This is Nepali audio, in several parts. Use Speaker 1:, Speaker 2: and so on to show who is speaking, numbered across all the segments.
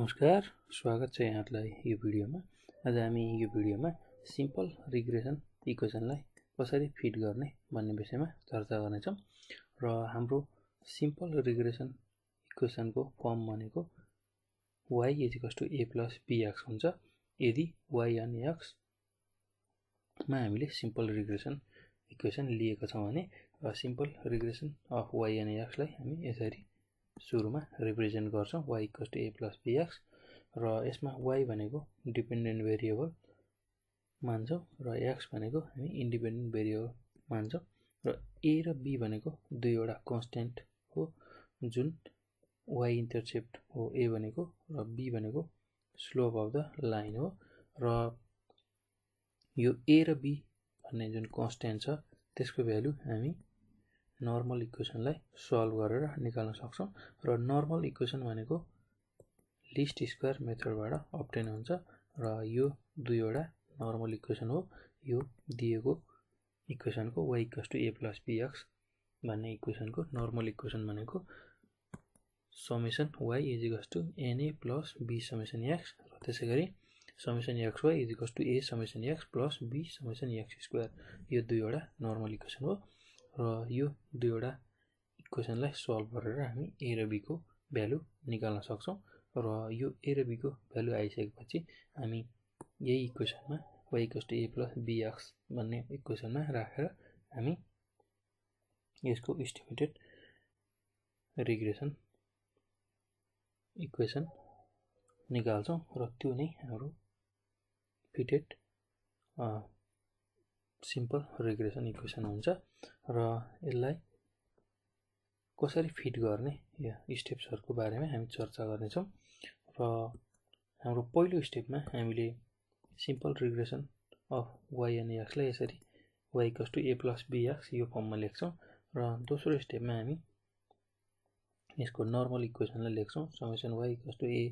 Speaker 1: नमस्कार स्वागत छ यहाँलाई यो भिडियोमा। आज हामी यो भिडियोमा सिम्पल रिग्रेसन इक्वेसनलाई कसरी फिट गर्ने भन्ने विषयमा चर्चा गर्नेछौँ र हाम्रो सिम्पल रिग्रेसन इक्वेसनको फर्म भनेको Y इजिकस to A plus B X हुन्छ। यदि वाइ एन एक्समा हामीले सिम्पल रिग्रेसन इक्वेसन लिएको छौँ भने र simple regression of Y on एक्सलाई हामी यसरी सुरुमा रिप्रेजेन्ट गर्छौँ Y equals to A plus B X र यसमा वाइ भनेको डिपेन्डेन्ट भेरिएबल मान्छौँ र एक्स भनेको हामी इन्डिपेन्डेन्ट भेरिएबल मान्छौँ र ए र बी भनेको दुईवटा कन्सटेन्ट हो जुन वाइ इन्टरसेप्ट हो ए भनेको र बी भनेको स्लोप अफ द लाइन हो र यो ए र बी भन्ने जुन कन्सटेन्ट छ त्यसको भ्यालु हामी नर्मल इक्वेसनलाई सल्भ गरेर निकाल्न सक्छौँ र नर्मल इक्वेसन भनेको लिस्ट स्क्वायर मेथडबाट अप्टेन हुन्छ र यो दुईवटा नर्मल इक्वेसन हो। यो दिएको इक्वेसनको Y to A plus B X भन्ने इक्वेसनको नर्मल इक्वेसन भनेको summation Y इजिकस to N A plus B summation X र त्यसै गरी summation X Y इजिकस to A summation X plus B summation X square यो दुईवटा नर्मल इक्वेसन हो। र यो दुईवटा इक्वेसनलाई सल्भ गरेर हामी ए र बीको भ्यालु निकाल्न सक्छौँ र यो ए र बीको भ्यालु आइसकेपछि हामी यही इक्वेसनमा Y equals to A plus B X भन्ने इक्वेसनमा राखेर हामी यसको इस्टिमेटेड रिग्रेसन इक्वेसन निकाल्छौँ र त्यो नै हाम्रो फिटेड सिम्पल रिग्रेसन इक्वेसन हुन्छ र यसलाई कसरी फिट गर्ने या स्टेप्सहरूको बारेमा हामी चर्चा गर्नेछौँ र हाम्रो पहिलो स्टेपमा हामीले simple regression of Y on एक्सलाई यसरी Y equals to A plus bx यो फर्ममा लेख्छौँ र दोस्रो स्टेपमा हामी यसको नर्मल इक्वेसनलाई लेख्छौँ summation Y equals to A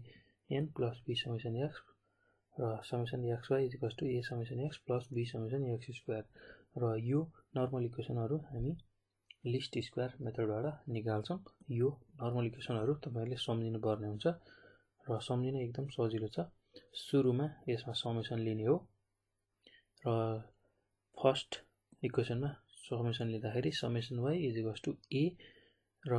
Speaker 1: N plus B summation X र summation X Y इजिकस to A summation X plus B summation X square. र यो नर्मल इक्वेसनहरू हामी लिस्ट स्क्वायर मेथडबाट निकाल्छौँ। यो नर्मल इक्वेसनहरू तपाईँहरूले सम्झिनु पर्ने हुन्छ र सम्झिन एकदम सजिलो छ। सुरुमा यसमा समेसन लिने हो। र फर्स्ट इक्वेसनमा समेसन लिँदाखेरि समेसन वाइ इजिकस टु ए र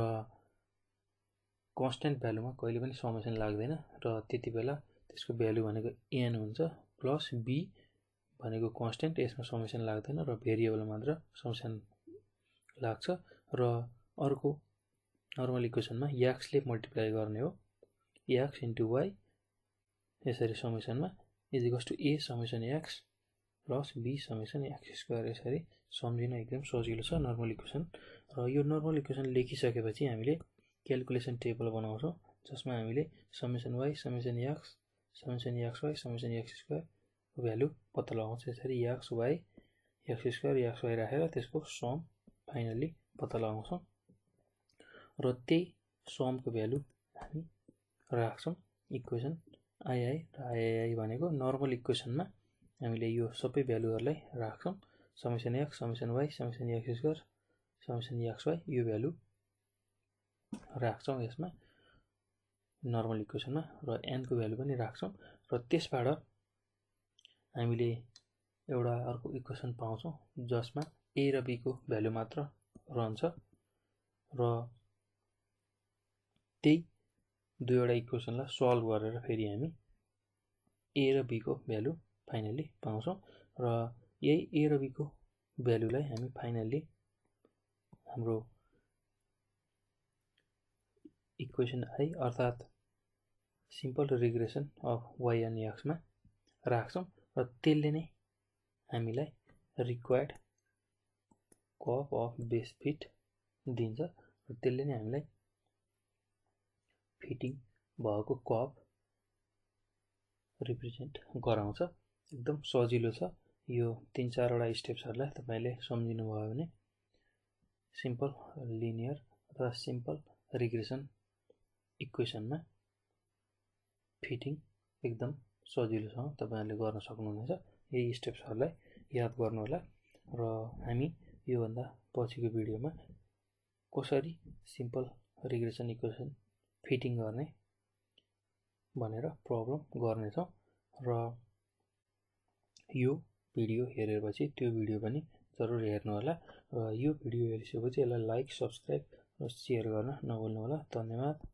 Speaker 1: कन्सटेन्ट भ्यालुमा कहिले पनि समेसन लाग्दैन र त्यति बेला त्यसको भ्यालु भनेको एन हुन्छ प्लस बी भनेको कन्सटेन्ट यसमा समेसन लाग्दैन र भेरिएबल मात्र समेसन लाग्छ र अर्को नर्मल इक्वेसनमा याक्सले मल्टिप्लाई गर्ने हो। याक्स इन्टु वाइ यसरी समेसनमा इजिकस to A summation X plus B summation X square यसरी सम्झिन एकदम सजिलो छ नर्मल इक्वेसन र यो नर्मल इक्वेसन लेखिसकेपछि हामीले क्यालकुलेसन टेबल बनाउँछौँ जसमा हामीले summation Y summation X summation X Y summation X स्क्वायरको value पत्ता लगाउँछ यसरी X Y X square X Y राखेर त्यसको सम। फाइनल्ली पत्ता लगाउँछौँ र त्यही समको भ्यालु हामी राख्छौँ इक्वेसन आइआई र आइआई भनेको नर्मल इक्वेसनमा हामीले यो सबै भ्यालुहरूलाई राख्छौँ summation X summation Y summation X square summation X Y यो भ्यालु राख्छौँ यसमा नर्मल इक्वेसनमा र एनको भ्यालु पनि राख्छौँ र त्यसबाट हामीले एउटा अर्को इक्वेसन पाउँछौँ जसमा ए र बीको भ्यालु मात्र रहन्छ र त्यही दुईवटा इक्वेसनलाई सल्भ गरेर फेरि हामी ए र बीको भ्यालु फाइनल्ली पाउँछौँ र यही ए र बीको भ्यालुलाई हामी फाइनल्ली हाम्रो इक्वेसन आई अर्थात् simple regression of Y on एक्समा राख्छौँ र त्यसले नै हामीलाई required curve of best fit दिन्छ र त्यसले नै हामीलाई फिटिङ भएको कप रिप्रेजेन्ट गराउँछ। एकदम सजिलो छ। यो तिन चारवटा स्टेप्सहरूलाई तपाईँले सम्झिनु भयो भने सिम्पल लिनियर अथवा सिम्पल रिग्रेसन इक्वेसनमा फिटिङ एकदम सजिलोसँग तपाईँहरूले गर्न सक्नुहुनेछ। यही स्टेप्सहरूलाई याद गर्नुहोला र हामी योभन्दा पछिको भिडियोमा कसरी सिम्पल रिग्रेसन इक्वेसन फिटिङ गर्ने भनेर प्रब्लम गर्नेछौँ र यो भिडियो हेरेपछि त्यो भिडियो पनि जरुर हेर्नुहोला र यो भिडियो हेरिसकेपछि यसलाई लाइक सब्सक्राइब र सेयर गर्न नभुल्नुहोला। धन्यवाद।